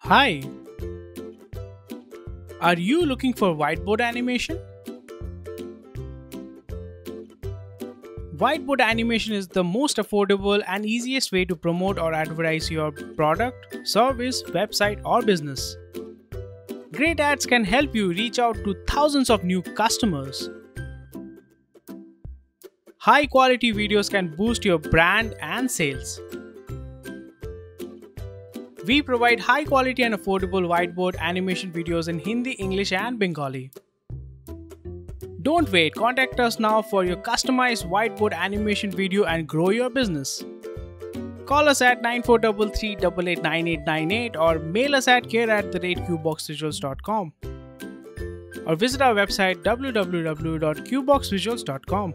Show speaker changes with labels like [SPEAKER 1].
[SPEAKER 1] Hi! Are you looking for whiteboard animation? Whiteboard animation is the most affordable and easiest way to promote or advertise your product, service, website, or business. Great ads can help you reach out to thousands of new customers. High quality videos can boost your brand and sales. We provide high quality and affordable whiteboard animation videos in Hindi, English, and Bengali. Don't wait, contact us now for your customized whiteboard animation video and grow your business. Call us at 9433 or mail us at care at the rate qboxvisuals.com or visit our website www.qboxvisuals.com.